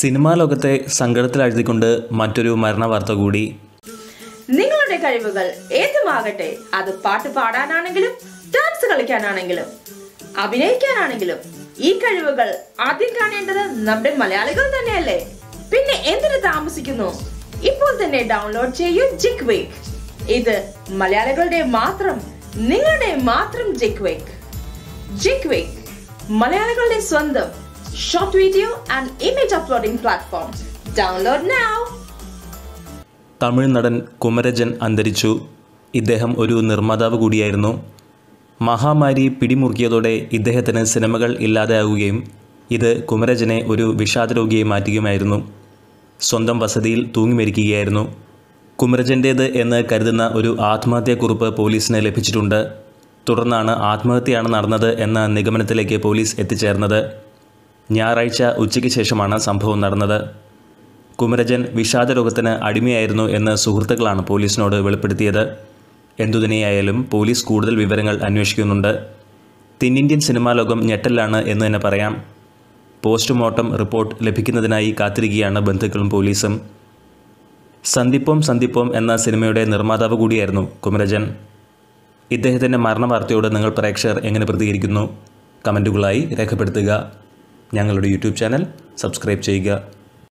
Cinema ലോകത്തെ സങ്കടത്തിലാഴ്ത്തിക്കൊണ്ട് മറ്റൊരു മരണ വാർത്ത കൂടി. നിങ്ങളുടെ കഴിവുകൾ ഏതുമാകട്ടെ അത് പാട്ട് പാടാനാണെങ്കിലും ഡാൻസ് കളിക്കാനാണെങ്കിലും അഭിനയിക്കാനാണെങ്കിലും ഈ കഴിവുകൾ ആദ്യം കാണേണ്ടത് നമ്മുടെ മലയാളികൾ തന്നെയല്ലേ? പിന്നെ എന്തിനു താമസിക്കുന്നു? ഇപ്പോൾ തന്നെ ഡൗൺലോഡ് ചെയ്യൂ ജിക് വേക്ക് ഇത് മലയാളികളുടെ മാത്രം നിങ്ങളുടെ മാത്രം ജിക് വേക്ക് ജിക് വേക്ക് മലയാളികളുടെ സ്വന്തം short video and image uploading platforms. Download now! Tamil നടൻ കുമരജൻ അന്തരിച്ചു. ഇദ്ദേഹം ഒരു നിർമ്മാതാവ് കൂടിയായിരുന്നു. മഹാമാരി പിടിമുറുക്കിയതോടെ ഇദ്ദേഹത്തിന് സിനിമകൾ ഇല്ലാതെയാവുകയും ഇത് കുമരജനെ ഒരു വിഷാദരോഗിയെ മാറ്റുകയുമായിരുന്നു. സ്വന്തം വസതിയിൽ തൂങ്ങിമരിക്കുകയായിരുന്നു കുമരജന്റേത് എന്ന് കരുതുന്ന ഒരു ആത്മഹത്യാക്കുറിപ്പ് പോലീസിന് ലഭിച്ചിട്ടുണ്ട്. തുടർന്നാണ് ആത്മഹത്യയാണ് നടന്നത് എന്ന നിഗമനത്തിലേക്ക് പോലീസ് എത്തിച്ചേർന്നത്. ഞായറാഴ്ച ഉച്ചയ്ക്ക് ശേഷമാണ് സംഭവം നടന്നത്. കുമരജൻ വിഷാദരോഗത്തിന് അടിമയായിരുന്നു എന്ന് സുഹൃത്തുക്കളാണ് പോലീസിനോട് വെളിപ്പെടുത്തിയത്. എന്തുതന്നെയായാലും പോലീസ് കൂടുതൽ വിവരങ്ങൾ അന്വേഷിക്കുന്നുണ്ട്. തെന്നിന്ത്യൻ സിനിമാ ലോകം ഞെട്ടലാണ് എന്ന് തന്നെ പറയാം. പോസ്റ്റ്മോർട്ടം റിപ്പോർട്ട് ലഭിക്കുന്നതിനായി കാത്തിരിക്കുകയാണ് ബന്ധുക്കളും പോലീസും. സന്ദിപ്പം സന്ദിപ്പം എന്ന സിനിമയുടെ നിർമ്മാതാവ് കൂടിയായിരുന്നു കുമരജൻ. ഇദ്ദേഹത്തിന്റെ മരണവാർത്തയോട് നിങ്ങൾ പ്രേക്ഷകർ എങ്ങനെ പ്രതികരിക്കുന്നു? കമന്റുകളായി രേഖപ്പെടുത്തുക. ഞങ്ങളുടെ യൂട്യൂബ് ചാനൽ സബ്സ്ക്രൈബ് ചെയ്യുക.